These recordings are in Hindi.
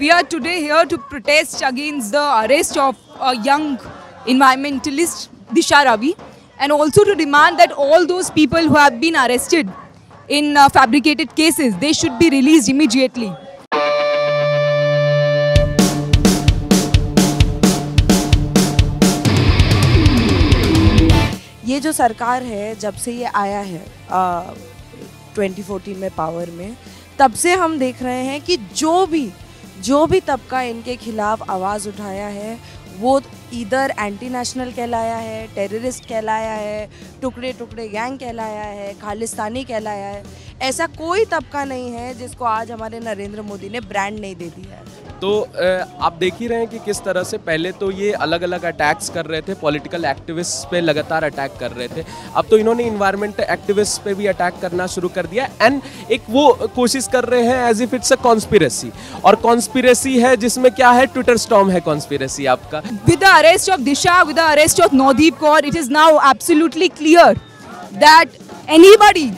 We are today here to protest against the arrest of a young environmentalist, Disha Ravi, and also to demand that all those people who have been arrested in uh, fabricated cases, they should be released immediately. ये जो सरकार है जब से ये आया है ट्वेंटी फोर्टीन में पावर में तब से हम देख रहे हैं कि जो भी जो भी तबका इनके खिलाफ आवाज़ उठाया है, वो इधर एंटी नेशनल कहलाया है टेररिस्ट कहलाया है टुकड़े टुकड़े गैंग कहलाया है, खालिस्तानी कहलाया है ऐसा कोई तबका नहीं है जिसको आज हमारे नरेंद्र मोदी ने ब्रांड नहीं दे दिया है। तो आप देख ही रहे हैं कि किस तरह से पहले तो ये अलग अलग अटैक्स कर रहे थे पॉलिटिकल एक्टिविस्ट पे लगातार अटैक कर रहे थे। अब तो इन्होंने इन्वायरमेंट एक्टिविस्ट पे भी अटैक करना शुरू कर दिया। एंड एक वो कोशिश कर रहे हैं as if it's a conspiracy और कॉन्स्पिरसी है जिसमें क्या है? ट्विटर स्टॉम है कॉन्स्पिरसी आपका। With the arrest of Disha with the arrest of Naudeep Kaur it is now absolutely clear that anybody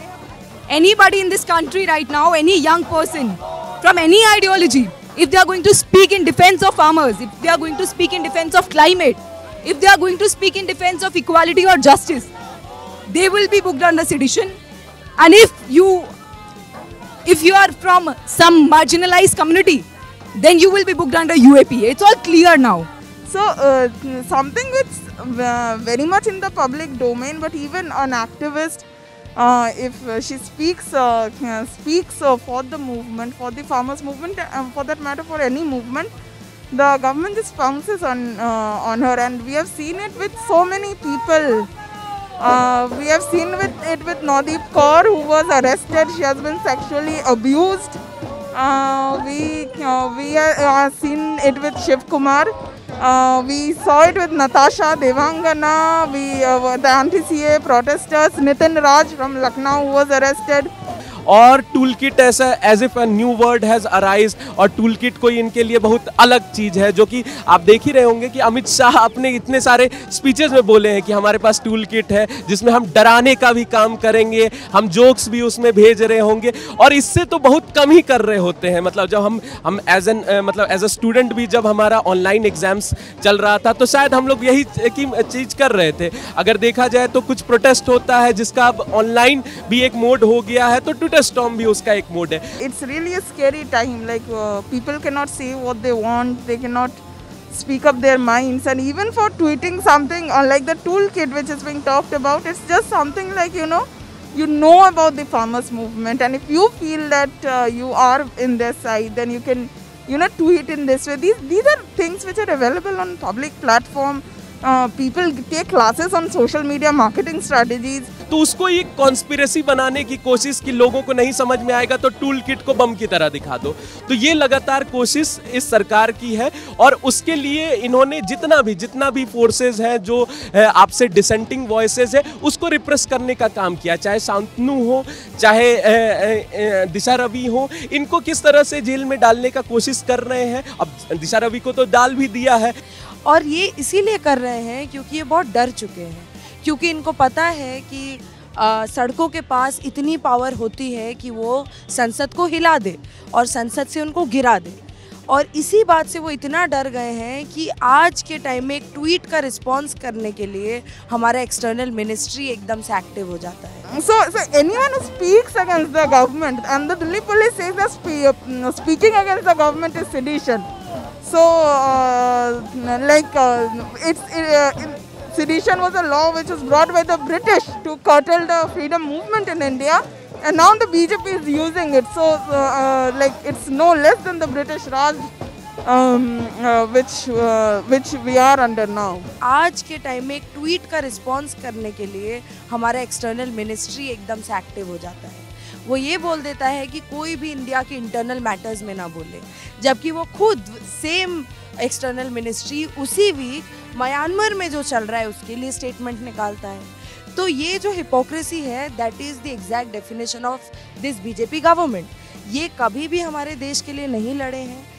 anybody in this country right now any young person from any ideology if they are going to speak in defense of farmers, if they are going to speak in defense of climate, if they are going to speak in defense of equality or justice, they will be booked under sedition. And if you if you are from some marginalized community, then you will be booked under UAP. It's all clear now. So uh, something which uh, very much in the public domain, but even an activist Uh, if uh, she speaks uh, uh speaks uh, for the movement, for the farmers movement, and for that matter for any movement, the government just pounces on on her, and we have seen it with so many people. we have seen with it with Nadeep Kaur, who was arrested. She has been sexually abused. we we have seen it with Shiv Kumar. Uh, we saw it with Natasha Devangana, we, uh, the anti-CA protesters, Nitin Raj from Lucknow who was arrested. और टूल किट ऐसा as if a new word has arise और टूल किट कोई इनके लिए बहुत अलग चीज़ है, जो कि आप देख ही रहे होंगे कि अमित शाह अपने इतने सारे स्पीचेस में बोले हैं कि हमारे पास टूल किट है, जिसमें हम डराने का भी काम करेंगे, हम जोक्स भी उसमें भेज रहे होंगे, और इससे तो बहुत कम ही कर रहे होते हैं। मतलब जब हम हम एज एन मतलब एज अ स्टूडेंट भी जब हमारा ऑनलाइन एग्ज़ाम्स चल रहा था तो शायद हम लोग यही की चीज़ कर रहे थे। अगर देखा जाए तो कुछ प्रोटेस्ट होता है, जिसका अब ऑनलाइन भी एक मोड हो गया है तो ट्विटर स्टॉम भी उसका एक मोड है it's really a scary time like people can not say what they want they can not speak up their minds and even for tweeting something uh, like the toolkit which is being talked about it's just something like you know you know about the farmers movement and if you feel that uh, you are in their side then you can you know tweet in this way these these are things which are available on public platform people take classes on social media marketing strategies तो उसको एक कॉन्स्पिरसी बनाने की कोशिश की लोगों को नहीं समझ में आएगा तो टूल किट को बम की तरह दिखा दो। तो ये लगातार कोशिश इस सरकार की है और उसके लिए इन्होंने जितना भी जितना भी फोर्सेज हैं जो आपसे डिसेंटिंग वॉइसेज है, उसको रिप्रेस करने का काम किया। चाहे शांतनु हो, चाहे दिशा रवि हो, इनको किस तरह से जेल में डालने का कोशिश कर रहे हैं? अब दिशा रवि को तो डाल भी दिया है। और ये इसीलिए कर रहे हैं क्योंकि ये बहुत डर चुके हैं। क्योंकि इनको पता है कि आ, सड़कों के पास इतनी पावर होती है कि वो संसद को हिला दे और संसद से उनको गिरा दे। और इसी बात से वो इतना डर गए हैं कि आज के टाइम में एक ट्वीट का रिस्पांस करने के लिए हमारा एक्सटर्नल मिनिस्ट्री एकदम से एक्टिव हो जाता है। So so anyone speaks against the government and the Delhi police says speaking against the government is sedition So, uh, like, uh, it's uh, sedition was a law which was brought by the British to curtail the freedom movement in India, and now the BJP is using it. So, uh, like, it's no less than the British Raj. um, uh, which uh, which we are under now. आज के टाइम में एक ट्वीट का रिस्पांस करने के लिए हमारा एक्सटर्नल मिनिस्ट्री एकदम से एक्टिव हो जाता है वो ये बोल देता है कि कोई भी इंडिया के इंटरनल मैटर्स में ना बोले। जबकि वो खुद सेम एक्सटर्नल मिनिस्ट्री उसी वीक म्यांमार में जो चल रहा है, उसके लिए स्टेटमेंट निकालता है। तो ये जो हिपोक्रेसी है that is the exact definition of this BJP government ये कभी भी हमारे देश के लिए नहीं लड़े हैं।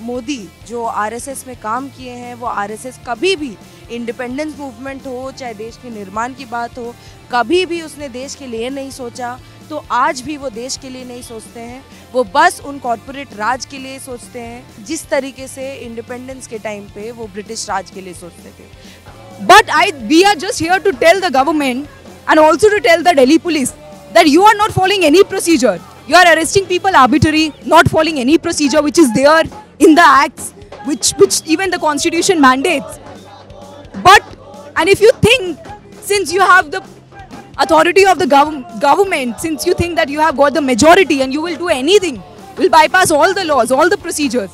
मोदी जो आरएसएस में काम किए हैं, वो आरएसएस कभी भी इंडिपेंडेंस मूवमेंट हो, चाहे देश के निर्माण की बात हो, कभी भी उसने देश के लिए नहीं सोचा। तो आज भी वो देश के लिए नहीं सोचते हैं। वो बस उन कॉरपोरेट राज के लिए सोचते हैं, जिस तरीके से इंडिपेंडेंस के टाइम पे वो ब्रिटिश राज के लिए सोचते थे। But I we are just here to tell the government and also to tell the Delhi police that you are not following any procedure you are arresting people arbitrary not following any procedure which is there in the act which which even the constitution mandate but and if you think since you have the authority of the gov- government, since you think that you have got the majority and you will do anything, will bypass all the laws, all the procedures,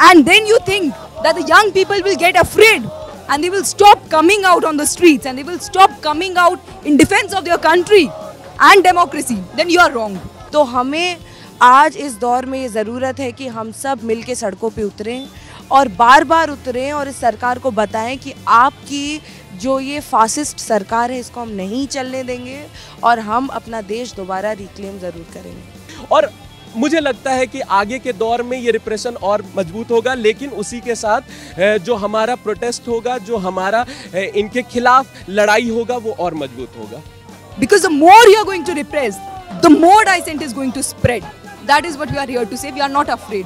and then you think that the young people will get afraid and they will stop coming out on the streets and they will stop coming out in defense of their country and democracy, then you are wrong. तो हमें आज इस दौर में ये ज़रूरत है कि हम सब मिल के सड़कों पे उतरें और बार बार उतरें और इस सरकार को बताएं कि आपकी जो ये फासिस्ट सरकार है इसको हम नहीं चलने देंगे और हम अपना देश दोबारा रिक्लेम ज़रूर करेंगे और मुझे लगता है कि आगे के दौर में ये रिप्रेशन और मज़बूत होगा लेकिन उसी के साथ जो हमारा प्रोटेस्ट होगा जो हमारा इनके खिलाफ लड़ाई होगा वो और मज़बूत होगा because the more you are going to repress, the more dissent is going to spread. That is what we are here to say. We are not afraid.